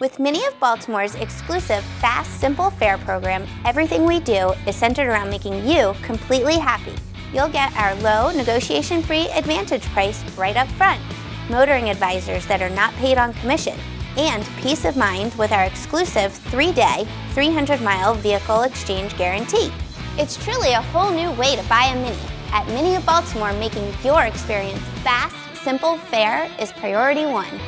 With Mini of Baltimore's exclusive Fast Simple fair program, everything we do is centered around making you completely happy. You'll get our low, negotiation free advantage price right up front, motoring advisors that are not paid on commission, and peace of mind with our exclusive three day, 300 mile vehicle exchange guarantee. It's truly a whole new way to buy a Mini. At Mini of Baltimore, making your experience fast, simple, fair is priority one.